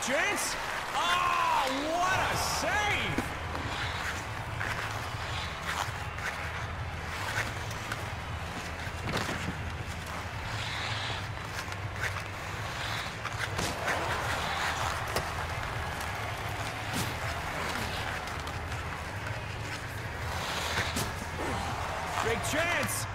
a chance? Oh, what a save! Big chance.